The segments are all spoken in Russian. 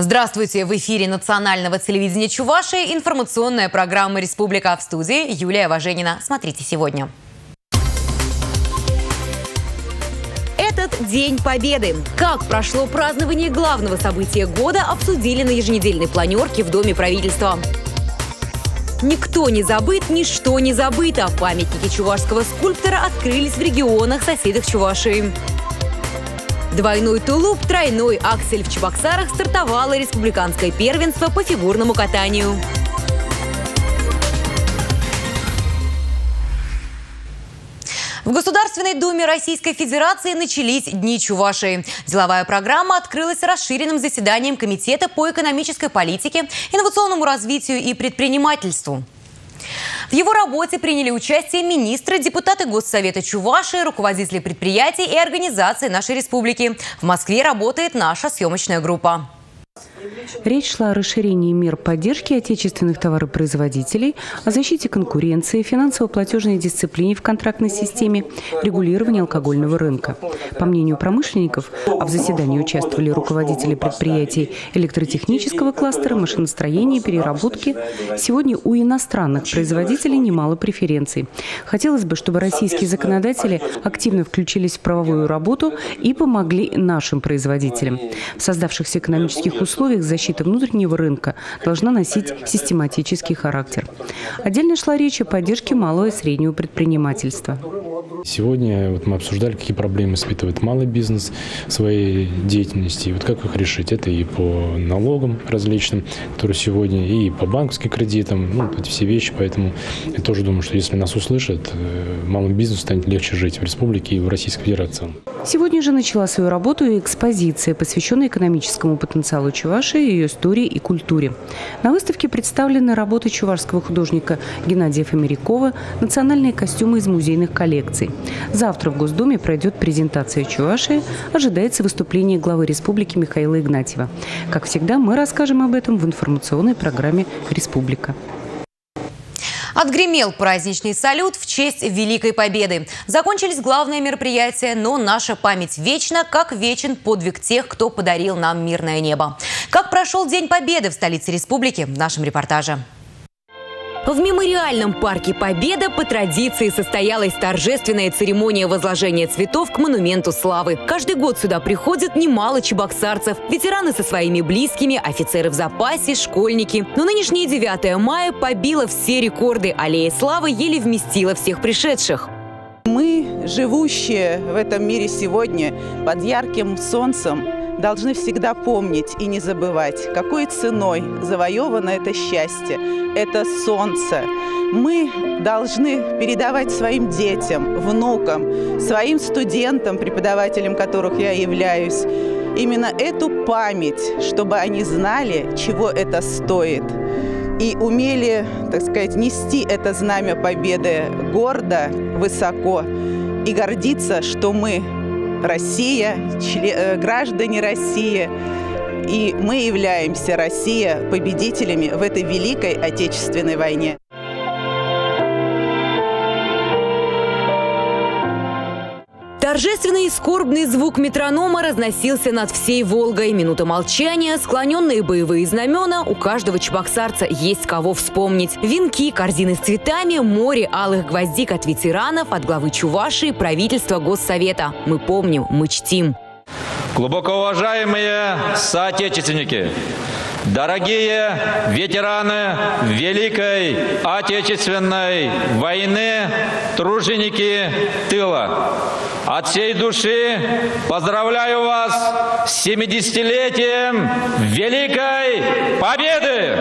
Здравствуйте! В эфире национального телевидения Чувашии информационная программа «Республика» в студии Юлия Важенина. Смотрите сегодня. Этот День Победы. Как прошло празднование главного события года, обсудили на еженедельной планерке в Доме правительства. Никто не забыт, ничто не забыто. Памятники чувашского скульптора открылись в регионах, соседях Чувашии. Двойной тулуп, тройной аксель в Чебоксарах стартовало республиканское первенство по фигурному катанию. В Государственной Думе Российской Федерации начались Дни Чувашии. Деловая программа открылась расширенным заседанием Комитета по экономической политике, инновационному развитию и предпринимательству. В его работе приняли участие министры, депутаты Госсовета Чувашии, руководители предприятий и организаций нашей республики. В Москве работает наша съемочная группа. Речь шла о расширении мер поддержки отечественных товаропроизводителей, о защите конкуренции, финансово-платежной дисциплине в контрактной системе, регулировании алкогольного рынка. По мнению промышленников, а в заседании участвовали руководители предприятий электротехнического кластера, машиностроения и переработки, сегодня у иностранных производителей немало преференций. Хотелось бы, чтобы российские законодатели активно включились в правовую работу и помогли нашим производителям. В создавшихся экономических условиях условиях защита внутреннего рынка должна носить систематический характер. Отдельно шла речь о поддержке малого и среднего предпринимательства. Сегодня вот мы обсуждали, какие проблемы испытывает малый бизнес в своей деятельности, и вот как их решить. Это и по налогам различным, которые сегодня, и по банковским кредитам, ну, эти все вещи. Поэтому я тоже думаю, что если нас услышат, э, малому бизнесу станет легче жить в республике и в Российской Федерации. Сегодня же начала свою работу экспозиция, посвященная экономическому потенциалу Чувашии, ее истории и культуре. На выставке представлены работы чувашского художника Геннадия Фомерякова, национальные костюмы из музейных коллекций. Завтра в Госдуме пройдет презентация Чувашии. Ожидается выступление главы республики Михаила Игнатьева. Как всегда, мы расскажем об этом в информационной программе «Республика». Отгремел праздничный салют в честь Великой Победы. Закончились главные мероприятия, но наша память вечна, как вечен подвиг тех, кто подарил нам мирное небо. Как прошел День Победы в столице республики в нашем репортаже. В мемориальном парке «Победа» по традиции состоялась торжественная церемония возложения цветов к монументу славы. Каждый год сюда приходят немало чебоксарцев, ветераны со своими близкими, офицеры в запасе, школьники. Но нынешнее 9 мая побило все рекорды. Аллея славы еле вместила всех пришедших. Мы, живущие в этом мире сегодня под ярким солнцем, должны всегда помнить и не забывать, какой ценой завоевано это счастье, это солнце. Мы должны передавать своим детям, внукам, своим студентам, преподавателям которых я являюсь, именно эту память, чтобы они знали, чего это стоит и умели, так сказать, нести это знамя победы гордо, высоко и гордиться, что мы Россия, э, граждане России. И мы являемся, Россия, победителями в этой великой Отечественной войне. Торжественный и скорбный звук метронома разносился над всей Волгой. Минута молчания, склоненные боевые знамена. У каждого чебоксарца есть кого вспомнить. Венки, корзины с цветами, море алых гвоздик от ветеранов, от главы Чувашии, правительства Госсовета. Мы помним, мы чтим. Глубоко уважаемые соотечественники, Дорогие ветераны Великой Отечественной войны, труженики тыла, от всей души поздравляю вас с 70-летием Великой Победы!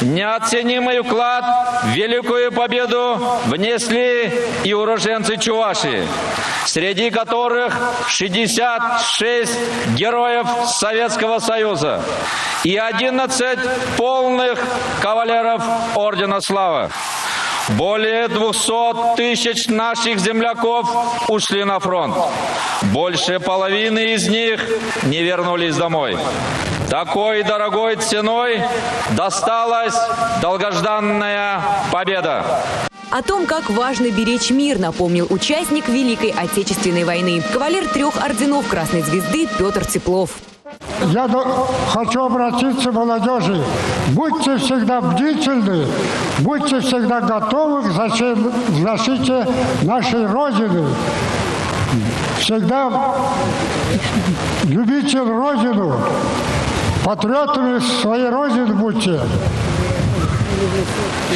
Неоценимый вклад в Великую Победу внесли и уроженцы Чувашии, среди которых 66 героев Советского Союза и 11 полных кавалеров Ордена Славы. Более 200 тысяч наших земляков ушли на фронт. Больше половины из них не вернулись домой. Такой дорогой ценой досталась долгожданная победа. О том, как важно беречь мир, напомнил участник Великой Отечественной войны, кавалер трех орденов Красной Звезды Петр Теплов. Я хочу обратиться к молодежи. Будьте всегда бдительны, будьте всегда готовы к защите нашей Родины. Всегда любите Родину, патриотами своей Родины будьте.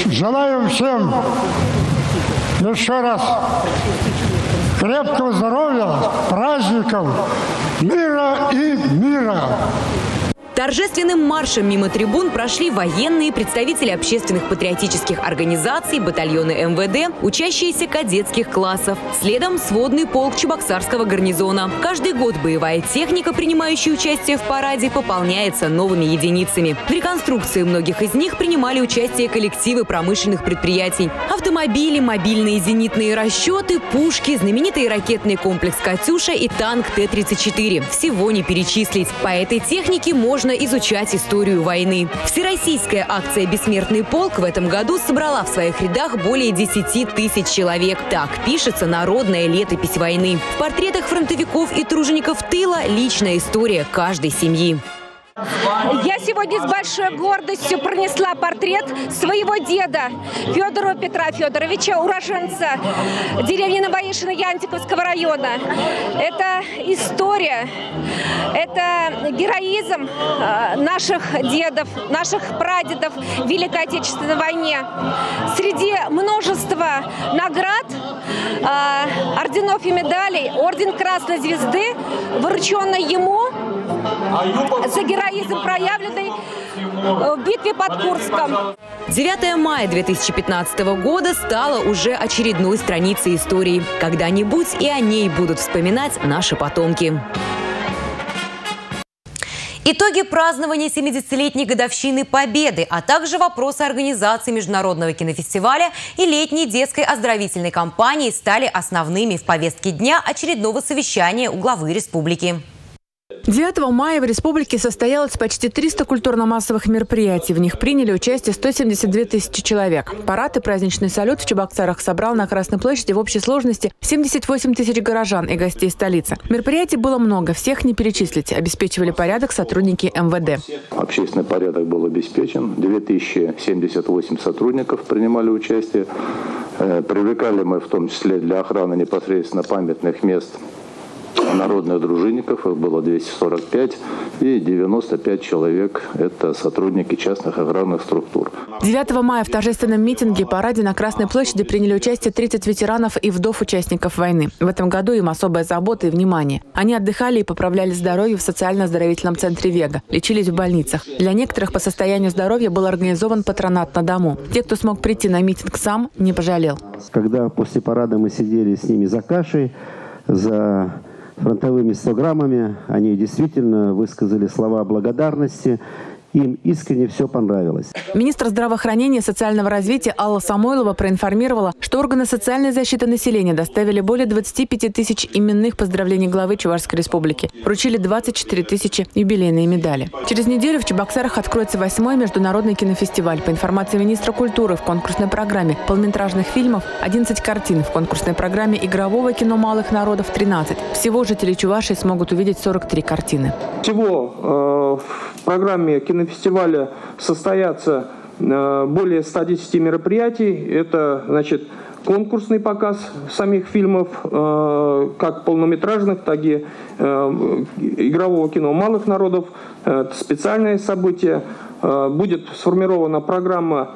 Желаю всем еще раз крепкого здоровья, праздников, мира и мира. Торжественным маршем мимо трибун прошли военные, представители общественных патриотических организаций, батальоны МВД, учащиеся кадетских классов. Следом сводный полк Чебоксарского гарнизона. Каждый год боевая техника, принимающая участие в параде, пополняется новыми единицами. В реконструкции многих из них принимали участие коллективы промышленных предприятий. Автомобили, мобильные зенитные расчеты, пушки, знаменитый ракетный комплекс «Катюша» и танк Т-34. Всего не перечислить. По этой технике можно нужно изучать историю войны. Всероссийская акция «Бессмертный полк» в этом году собрала в своих рядах более 10 тысяч человек. Так пишется народная летопись войны. В портретах фронтовиков и тружеников тыла личная история каждой семьи. Я сегодня с большой гордостью пронесла портрет своего деда Федора Петра Федоровича, уроженца деревни Новоишина Янтиковского района. Это история, это героизм э, наших дедов, наших прадедов в Великой Отечественной войне. Среди множества наград, э, орденов и медалей, орден Красной Звезды, врученный ему за героизм, проявленный в битве под Курском. 9 мая 2015 года стало уже очередной страницей истории. Когда-нибудь и о ней будут вспоминать наши потомки. Итоги празднования 70-летней годовщины Победы, а также вопросы организации Международного кинофестиваля и летней детской оздоровительной кампании стали основными в повестке дня очередного совещания у главы республики. 9 мая в республике состоялось почти 300 культурно-массовых мероприятий. В них приняли участие 172 тысячи человек. Парад и праздничный салют в Чебоксарах собрал на Красной площади в общей сложности 78 тысяч горожан и гостей столицы. Мероприятий было много, всех не перечислить. Обеспечивали порядок сотрудники МВД. Общественный порядок был обеспечен. 2078 сотрудников принимали участие. Э, привлекали мы в том числе для охраны непосредственно памятных мест народных дружинников, их было 245, и 95 человек – это сотрудники частных охранных структур. 9 мая в торжественном митинге параде на Красной площади приняли участие 30 ветеранов и вдов участников войны. В этом году им особая забота и внимание. Они отдыхали и поправляли здоровье в социально-оздоровительном центре «Вега», лечились в больницах. Для некоторых по состоянию здоровья был организован патронат на дому. Те, кто смог прийти на митинг сам, не пожалел. Когда после парада мы сидели с ними за кашей, за фронтовыми 100 граммами. Они действительно высказали слова благодарности им искренне все понравилось. Министр здравоохранения и социального развития Алла Самойлова проинформировала, что органы социальной защиты населения доставили более 25 тысяч именных поздравлений главы Чувашской республики. Вручили 24 тысячи юбилейные медали. Через неделю в Чебоксарах откроется восьмой международный кинофестиваль. По информации министра культуры в конкурсной программе полнометражных фильмов 11 картин, в конкурсной программе игрового кино малых народов 13. Всего жители Чувашии смогут увидеть 43 картины. Всего э, в программе кино фестиваля состоятся э, более 110 мероприятий. Это, значит, конкурсный показ самих фильмов, э, как полнометражных, так и э, игрового кино малых народов, специальные события. Будет сформирована программа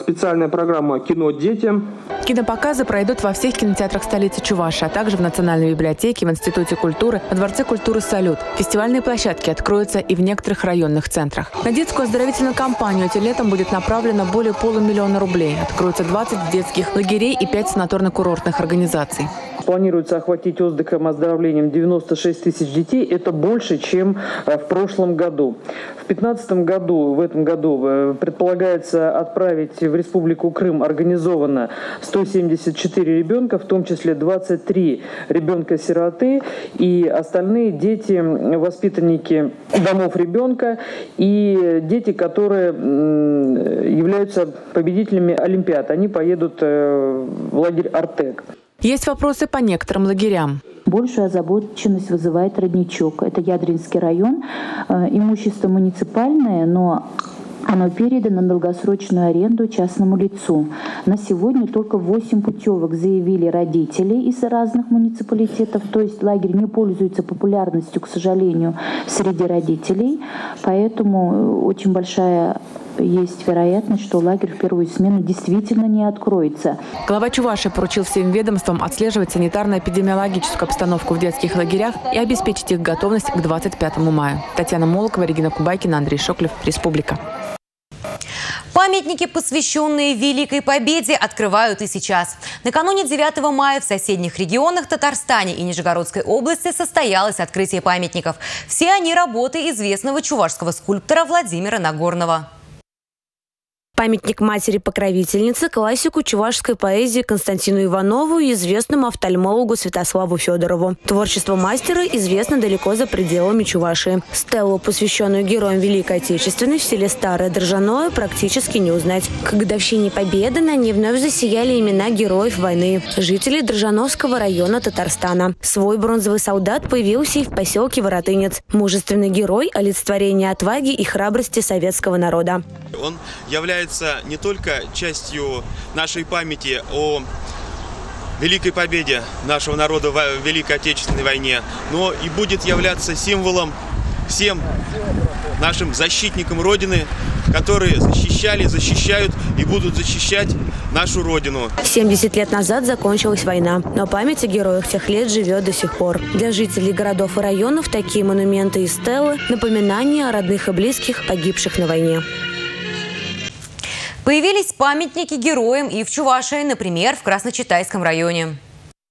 специальная программа «Кино детям». Кинопоказы пройдут во всех кинотеатрах столицы Чуваши, а также в Национальной библиотеке, в Институте культуры, во Дворце культуры «Салют». Фестивальные площадки откроются и в некоторых районных центрах. На детскую оздоровительную кампанию этим летом будет направлено более полумиллиона рублей. Откроются 20 детских лагерей и 5 санаторно-курортных организаций. Планируется охватить отдыхом и оздоровлением 96 тысяч детей. Это больше, чем э, в прошлом году. В 2015 году, в этом году, э, предполагается отправить в Республику Крым организованно 174 ребенка, в том числе 23 ребенка-сироты и остальные дети, воспитанники домов ребенка и дети, которые являются победителями Олимпиад. Они поедут э, в лагерь «Артек». Есть вопросы по некоторым лагерям. Большую озабоченность вызывает родничок. Это Ядринский район. Э, имущество муниципальное, но оно передано на долгосрочную аренду частному лицу. На сегодня только 8 путевок заявили родители из разных муниципалитетов, то есть лагерь не пользуется популярностью, к сожалению, среди родителей, поэтому э, очень большая есть вероятность, что лагерь в первую смену действительно не откроется. Глава Чуваши поручил всем ведомствам отслеживать санитарно-эпидемиологическую обстановку в детских лагерях и обеспечить их готовность к 25 мая. Татьяна Молокова, Регина Кубайкина, Андрей Шоклев, Республика. Памятники, посвященные Великой Победе, открывают и сейчас. Накануне 9 мая в соседних регионах Татарстане и Нижегородской области состоялось открытие памятников. Все они работы известного чувашского скульптора Владимира Нагорного. Памятник матери-покровительницы, классику чувашской поэзии Константину Иванову и известному офтальмологу Святославу Федорову. Творчество мастера известно далеко за пределами Чувашии. Стеллу, посвященную героям Великой Отечественной в селе Старое Дрожаное, практически не узнать. К годовщине Победы на ней вновь засияли имена героев войны, жителей Дрожановского района Татарстана. Свой бронзовый солдат появился и в поселке Воротынец. Мужественный герой – олицетворение отваги и храбрости советского народа. Он является является не только частью нашей памяти о великой победе нашего народа в Великой Отечественной войне, но и будет являться символом всем нашим защитникам Родины, которые защищали, защищают и будут защищать нашу Родину. 70 лет назад закончилась война, но память о героях тех лет живет до сих пор. Для жителей городов и районов такие монументы и стелы – напоминания о родных и близких, погибших на войне. Появились памятники героям и в Чувашии, например, в Красночитайском районе.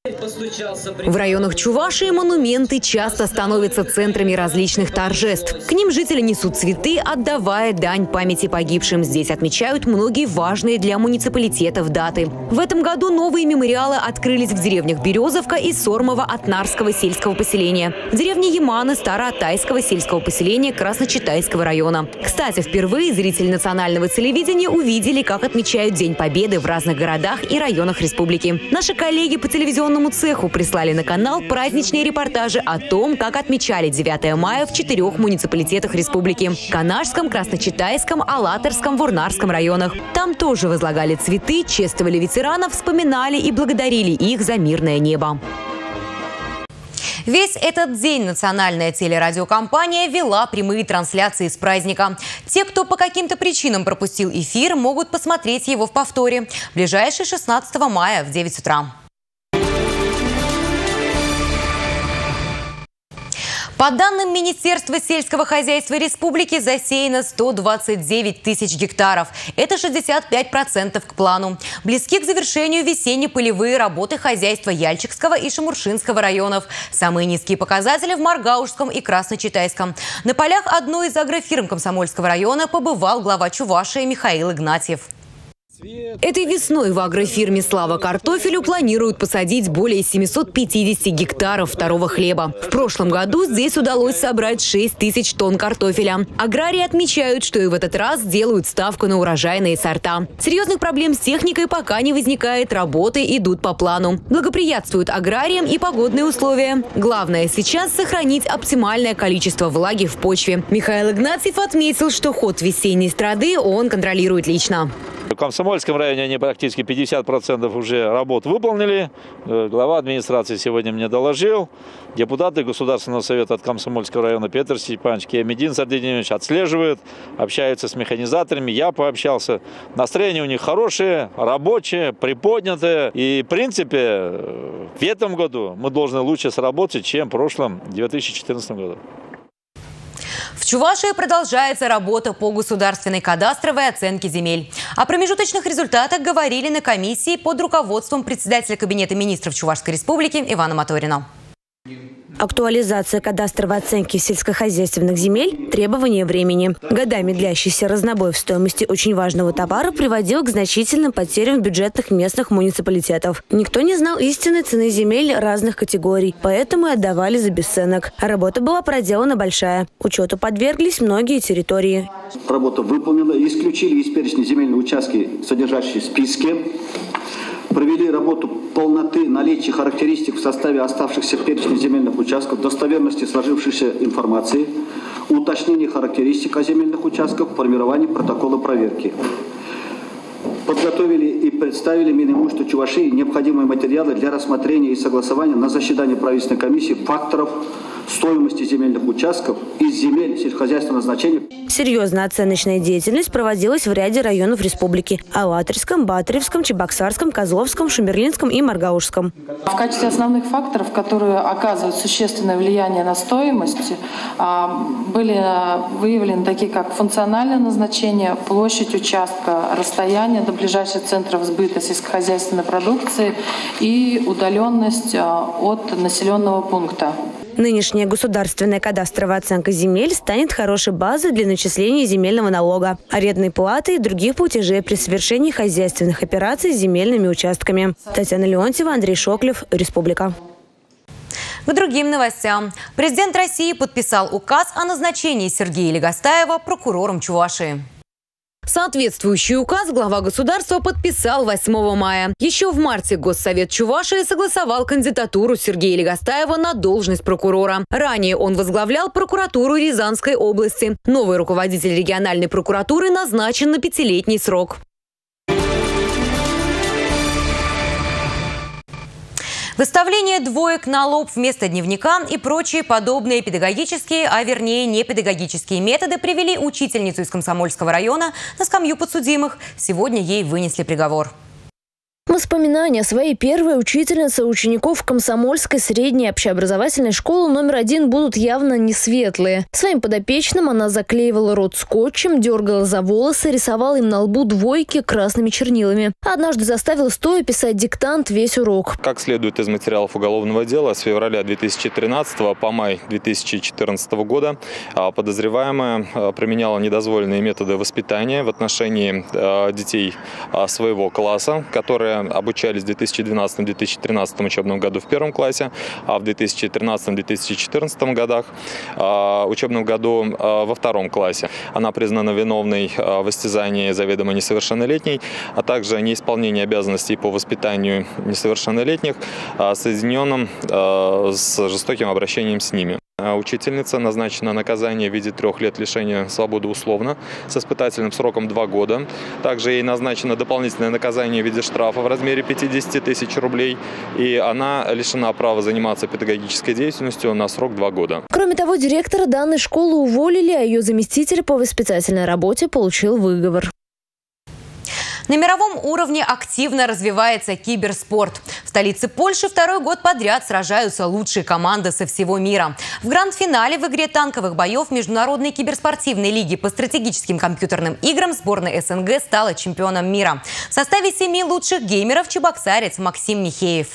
В районах Чувашии монументы часто становятся центрами различных торжеств. К ним жители несут цветы, отдавая дань памяти погибшим. Здесь отмечают многие важные для муниципалитетов даты. В этом году новые мемориалы открылись в деревнях Березовка и Сормово от Нарского сельского поселения, деревне Яманы Староатайского сельского поселения Красночитайского района. Кстати, впервые зрители национального телевидения увидели, как отмечают День Победы в разных городах и районах республики. Наши коллеги по телевизионному телевизионному цеху прислали на канал праздничные репортажи о том, как отмечали 9 мая в четырех муниципалитетах республики – Канашском, Красночитайском, Алаторском, Вурнарском районах. Там тоже возлагали цветы, чествовали ветеранов, вспоминали и благодарили их за мирное небо. Весь этот день национальная телерадиокомпания вела прямые трансляции с праздника. Те, кто по каким-то причинам пропустил эфир, могут посмотреть его в повторе. Ближайший 16 мая в 9 утра. По данным Министерства сельского хозяйства республики, засеяно 129 тысяч гектаров. Это 65% к плану. Близки к завершению весенне-полевые работы хозяйства Яльчикского и Шамуршинского районов. Самые низкие показатели в Маргаушском и Красночитайском. На полях одной из агрофирм Комсомольского района побывал глава Чувашии Михаил Игнатьев. Этой весной в агрофирме «Слава картофелю» планируют посадить более 750 гектаров второго хлеба. В прошлом году здесь удалось собрать 6 тысяч тонн картофеля. Аграрии отмечают, что и в этот раз делают ставку на урожайные сорта. Серьезных проблем с техникой пока не возникает, работы идут по плану. Благоприятствуют аграриям и погодные условия. Главное сейчас сохранить оптимальное количество влаги в почве. Михаил Игнатьев отметил, что ход весенней страды он контролирует лично. В Комсомольском районе они практически 50% уже работ выполнили. Э, глава администрации сегодня мне доложил. Депутаты Государственного совета от Комсомольского района Петр Степанович Киамедин Сардиневич отслеживают, общаются с механизаторами. Я пообщался. Настроение у них хорошее, рабочее, приподнятое. И, в принципе, э, в этом году мы должны лучше сработать, чем в прошлом 2014 году. В Чувашии продолжается работа по государственной кадастровой оценке земель. О промежуточных результатах говорили на комиссии под руководством председателя Кабинета министров Чувашской республики Ивана Моторина. Актуализация кадастровой оценки сельскохозяйственных земель – требование времени. Годами длящийся разнобой в стоимости очень важного товара приводил к значительным потерям в бюджетах местных муниципалитетов. Никто не знал истинной цены земель разных категорий, поэтому и отдавали за бесценок. Работа была проделана большая. Учету подверглись многие территории. Работа выполнена. Исключили из перечня земельные участки, содержащие списки провели работу полноты наличия характеристик в составе оставшихся перечней земельных участков, достоверности сложившейся информации, уточнение характеристик о земельных участках, формирование протокола проверки. Подготовили и представили Минимуществу Чувашии необходимые материалы для рассмотрения и согласования на заседании правительственной комиссии факторов стоимости земельных участков из земель сельскохозяйственного значения. Серьезная оценочная деятельность проводилась в ряде районов республики – Алатырском, Батаревском, Чебоксарском, Козловском, Шумерлинском и Маргаушском. В качестве основных факторов, которые оказывают существенное влияние на стоимость, а, были выявлены такие, как функциональное назначение, площадь участка, расстояние до ближайших центров сбыта сельскохозяйственной продукции и удаленность а, от населенного пункта. Нынешняя государственная кадастровая оценка земель станет хорошей базой для начисления земельного налога, арендной платы и других платежей при совершении хозяйственных операций с земельными участками. Татьяна Леонтьева, Андрей Шоклев, Республика. К другим новостям. Президент России подписал указ о назначении Сергея Легостаева прокурором Чувашии. Соответствующий указ глава государства подписал 8 мая. Еще в марте Госсовет Чувашии согласовал кандидатуру Сергея Легостаева на должность прокурора. Ранее он возглавлял прокуратуру Рязанской области. Новый руководитель региональной прокуратуры назначен на пятилетний срок. Выставление двоек на лоб вместо дневника и прочие подобные педагогические, а вернее не педагогические методы привели учительницу из Комсомольского района на скамью подсудимых. Сегодня ей вынесли приговор. Воспоминания своей первой учительницы учеников Комсомольской средней общеобразовательной школы номер один будут явно не светлые. Своим подопечным она заклеивала рот скотчем, дергала за волосы, рисовала им на лбу двойки красными чернилами. Однажды заставила стоя писать диктант весь урок. Как следует из материалов уголовного дела, с февраля 2013 по май 2014 года а, подозреваемая а, применяла недозволенные методы воспитания в отношении а, детей своего класса, которые обучались в 2012-2013 учебном году в первом классе, а в 2013-2014 годах а, учебном году а, во втором классе. Она признана виновной а, в истязании заведомо несовершеннолетней, а также неисполнение обязанностей по воспитанию несовершеннолетних, соединенным с жестоким обращением с ними. А учительница назначена наказание в виде трех лет лишения свободы условно с испытательным сроком два года. Также ей назначено дополнительное наказание в виде штрафа в размере 50 тысяч рублей. И она лишена права заниматься педагогической деятельностью на срок два года. Кроме того, директора данной школы уволили, а ее заместитель по воспитательной работе получил выговор. На мировом уровне активно развивается киберспорт. В столице Польши второй год подряд сражаются лучшие команды со всего мира. В гранд-финале в игре танковых боев Международной киберспортивной лиги по стратегическим компьютерным играм сборная СНГ стала чемпионом мира. В составе семи лучших геймеров чебоксарец Максим Михеев.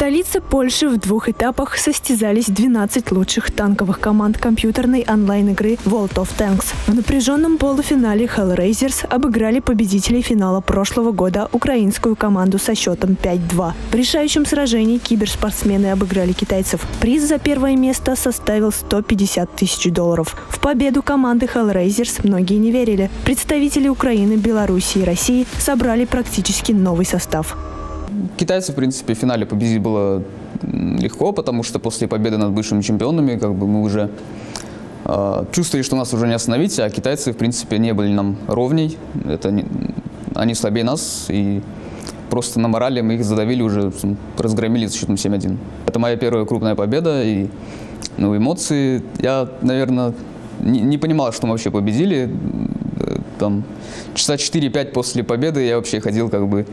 Столице Польши в двух этапах состязались 12 лучших танковых команд компьютерной онлайн-игры World of Tanks. В напряженном полуфинале Hellraisers обыграли победителей финала прошлого года украинскую команду со счетом 5-2. В решающем сражении киберспортсмены обыграли китайцев. Приз за первое место составил 150 тысяч долларов. В победу команды Hellraisers многие не верили. Представители Украины, Беларуси и России собрали практически новый состав. Китайцев, в принципе, в финале победить было легко, потому что после победы над бывшими чемпионами как бы мы уже э, чувствовали, что нас уже не остановить, а китайцы, в принципе, не были нам ровней. Это не, они слабее нас, и просто на морали мы их задавили уже, разгромили с счетом 7-1. Это моя первая крупная победа, и ну, эмоции, я, наверное, не, не понимал, что мы вообще победили. Там часа 4-5 после победы я вообще ходил как бы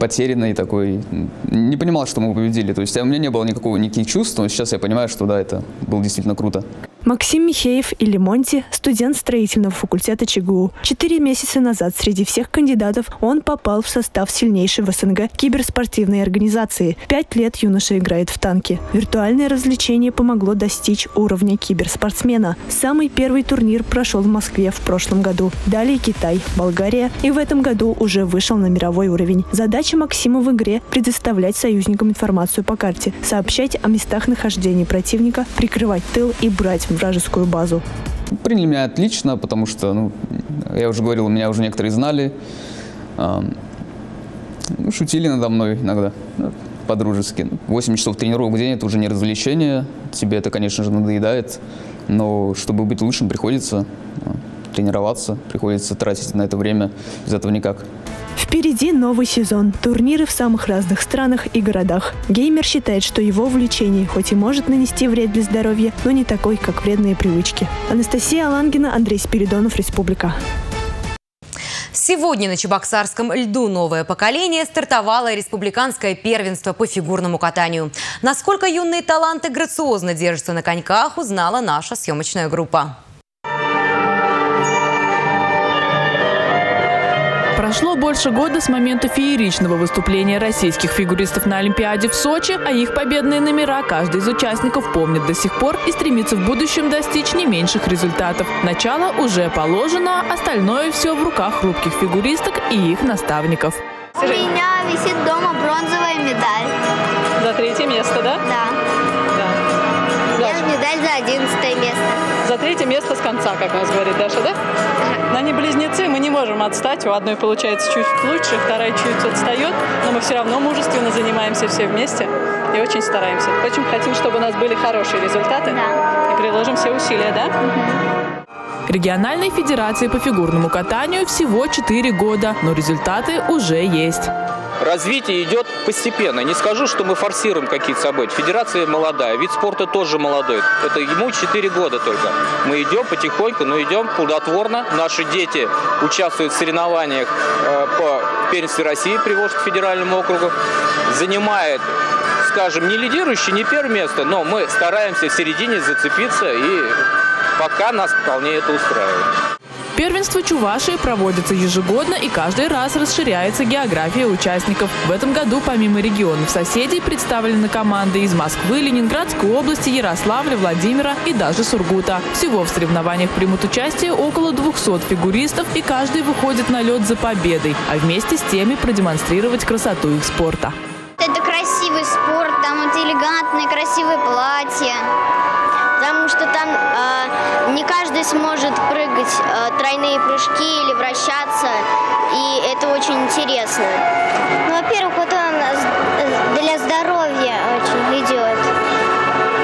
потерянный такой, не понимал, что мы победили. То есть у меня не было никакого, никаких чувств, но сейчас я понимаю, что да, это было действительно круто. Максим Михеев или Монти – студент строительного факультета ЧГУ. Четыре месяца назад среди всех кандидатов он попал в состав сильнейшей в СНГ киберспортивной организации. Пять лет юноша играет в танки. Виртуальное развлечение помогло достичь уровня киберспортсмена. Самый первый турнир прошел в Москве в прошлом году. Далее Китай, Болгария и в этом году уже вышел на мировой уровень. Задача Максима в игре – предоставлять союзникам информацию по карте, сообщать о местах нахождения противника, прикрывать тыл и брать вражескую базу? Приняли меня отлично, потому что, ну, я уже говорил, меня уже некоторые знали. Ну, шутили надо мной иногда, ну, по-дружески. 8 часов тренировок в день – это уже не развлечение. Тебе это, конечно же, надоедает. Но чтобы быть лучшим, приходится тренироваться, приходится тратить на это время. Без этого никак. Впереди новый сезон, турниры в самых разных странах и городах. Геймер считает, что его увлечение хоть и может нанести вред для здоровья, но не такой, как вредные привычки. Анастасия Алангина, Андрей Спиридонов, Республика. Сегодня на Чебоксарском льду новое поколение стартовало республиканское первенство по фигурному катанию. Насколько юные таланты грациозно держатся на коньках, узнала наша съемочная группа. Прошло больше года с момента фееричного выступления российских фигуристов на Олимпиаде в Сочи, а их победные номера каждый из участников помнит до сих пор и стремится в будущем достичь не меньших результатов. Начало уже положено, остальное все в руках хрупких фигуристок и их наставников. У меня висит дома бронзовая медаль. За третье место, да? Да. Да. У меня медаль за одиннадцатое место. За третье место с конца, как у нас говорит Даша, да? Но они близнецы, мы не можем отстать. У одной получается чуть лучше, вторая чуть отстает, но мы все равно мужественно занимаемся все вместе и очень стараемся. Очень хотим, чтобы у нас были хорошие результаты и приложим все усилия, да? Региональной федерации по фигурному катанию всего 4 года, но результаты уже есть. Развитие идет постепенно. Не скажу, что мы форсируем какие-то события. Федерация молодая, вид спорта тоже молодой. Это ему 4 года только. Мы идем потихоньку, но идем плодотворно. Наши дети участвуют в соревнованиях э, по первенству России, привозят к федеральному округу. Занимает, скажем, не лидирующий, не первое место, но мы стараемся в середине зацепиться и пока нас вполне это устраивает. Первенство Чувашии проводится ежегодно и каждый раз расширяется география участников. В этом году помимо регионов соседей представлены команды из Москвы, Ленинградской области, Ярославля, Владимира и даже Сургута. Всего в соревнованиях примут участие около 200 фигуристов и каждый выходит на лед за победой, а вместе с теми продемонстрировать красоту их спорта. Это красивый спорт, там вот элегантные красивые платья. Потому что там э, не каждый сможет прыгать э, тройные прыжки или вращаться, и это очень интересно. Ну, во-первых, вот он для здоровья очень идет.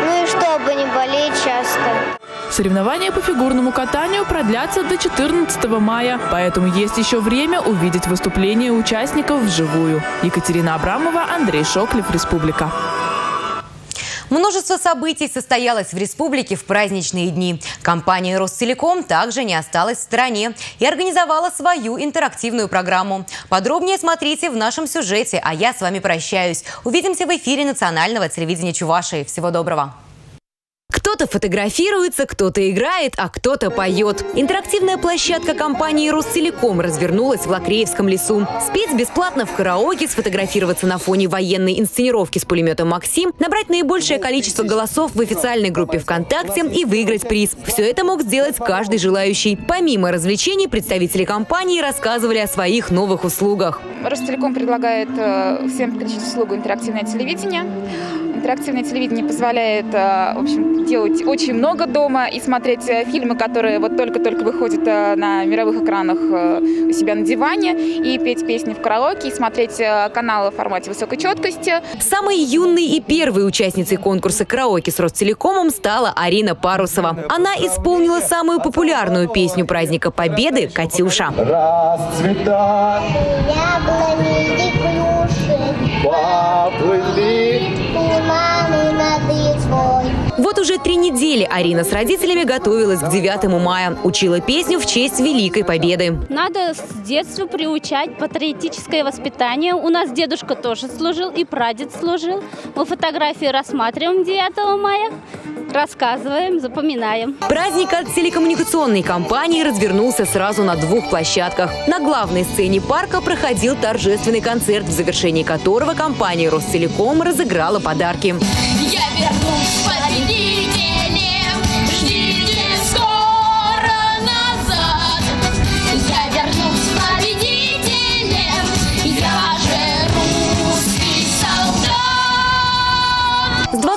Ну и чтобы не болеть часто. Соревнования по фигурному катанию продлятся до 14 мая, поэтому есть еще время увидеть выступления участников вживую. Екатерина Абрамова, Андрей Шоклев, Республика. Множество событий состоялось в республике в праздничные дни. Компания «Ростелеком» также не осталась в стороне и организовала свою интерактивную программу. Подробнее смотрите в нашем сюжете, а я с вами прощаюсь. Увидимся в эфире национального телевидения Чувашии. Всего доброго! Кто-то фотографируется, кто-то играет, а кто-то поет. Интерактивная площадка компании «Ростелеком» развернулась в Лакреевском лесу. Спеть бесплатно в караоке, сфотографироваться на фоне военной инсценировки с пулеметом «Максим», набрать наибольшее количество голосов в официальной группе ВКонтакте и выиграть приз. Все это мог сделать каждый желающий. Помимо развлечений, представители компании рассказывали о своих новых услугах. Ростелеком предлагает э, всем подключить услугу интерактивное телевидение. Интерактивное телевидение позволяет, э, в общем, делать очень много дома и смотреть э, фильмы, которые вот только-только выходят на мировых экранах у себя на диване, и петь песни в караоке, и смотреть каналы в формате высокой четкости. Самой юной и первой участницей конкурса караоке с Ростелекомом стала Арина Парусова. Она исполнила самую популярную песню праздника Победы «Катюша». Расцветают яблони и клюши, Вот уже три недели Арина с родителями готовилась к 9 мая. Учила песню в честь Великой Победы. Надо с детства приучать патриотическое воспитание. У нас дедушка тоже служил и прадед служил. Мы фотографии рассматриваем 9 мая рассказываем, запоминаем. Праздник от телекоммуникационной компании развернулся сразу на двух площадках. На главной сцене парка проходил торжественный концерт, в завершении которого компания «Ростелеком» разыграла подарки. Я вернусь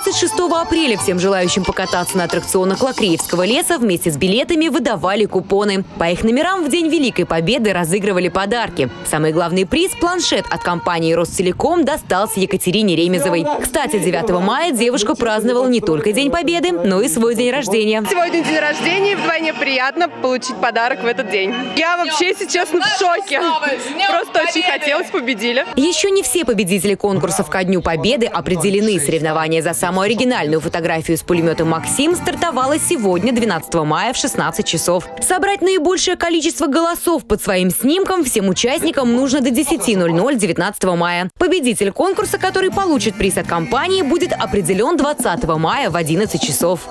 26 апреля всем желающим покататься на аттракционах Лакреевского леса вместе с билетами выдавали купоны. По их номерам в День Великой Победы разыгрывали подарки. Самый главный приз – планшет от компании «Ростелеком» достался Екатерине Ремезовой. Кстати, 9 мая девушка праздновала не только День Победы, но и свой день рождения. Сегодня день рождения, вдвойне приятно получить подарок в этот день. Я вообще сейчас в шоке. Просто очень хотелось, победили. Еще не все победители конкурсов ко Дню Победы определены. Соревнования за самую оригинальную фотографию с пулеметом «Максим» стартовало сегодня, 12 мая в 16 часов. Собрать наибольшее количество голосов под своим снимком всем участникам нужно до 10.00 19 мая. Победитель конкурса, который получит приз от компании, будет определен 20 мая в 11 часов.